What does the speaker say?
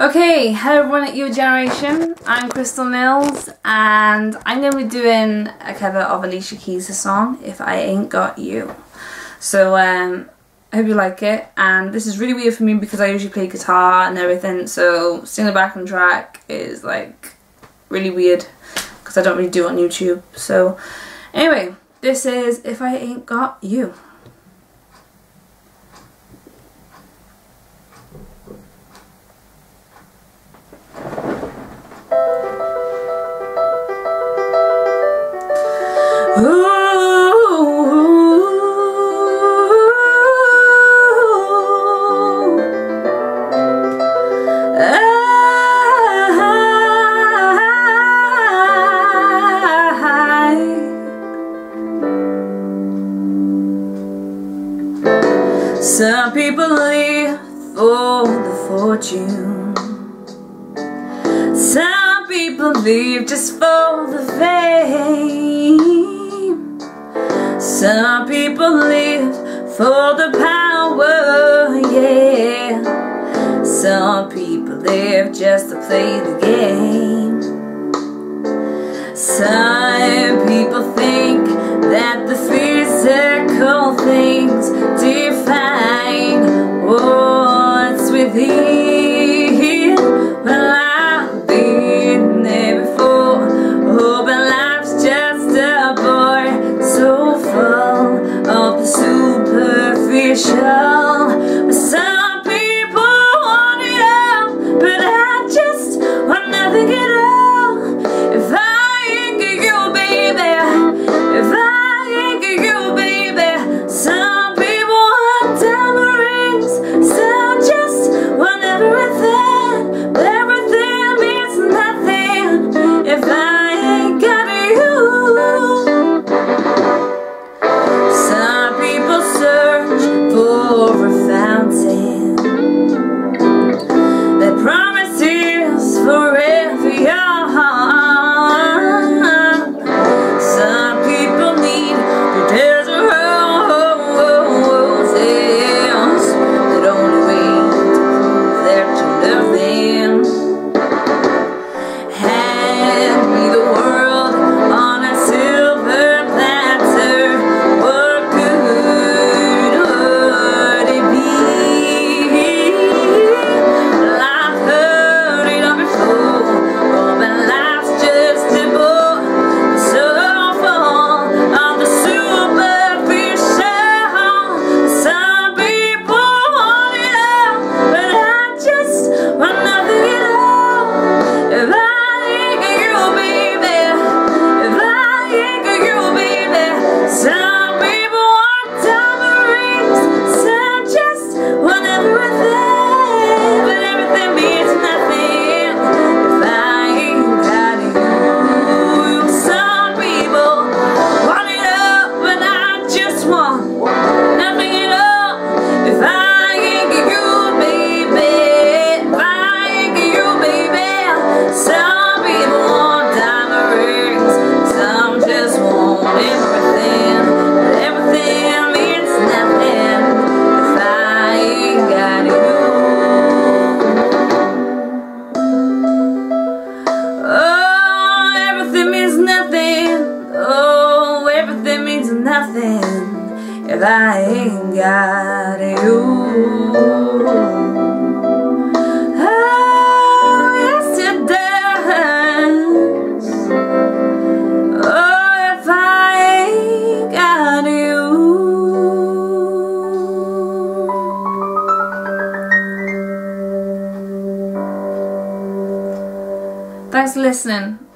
Okay, hello everyone at You Generation. I'm Krystal Mills and I'm going to be doing a cover of Alicia Keys' song, If I Ain't Got You. So, um, I hope you like it. And this is really weird for me because I usually play guitar and everything, so singing a backing track is like really weird because I don't really do it on YouTube. So, anyway, this is If I Ain't Got You. Some people live for the fortune. Some people live just for the fame Some people live for the power, yeah. Some people live just to play the game. Some people think if I ain't got you. Oh, yes it does. Oh, if I ain't got you. Thanks for listening.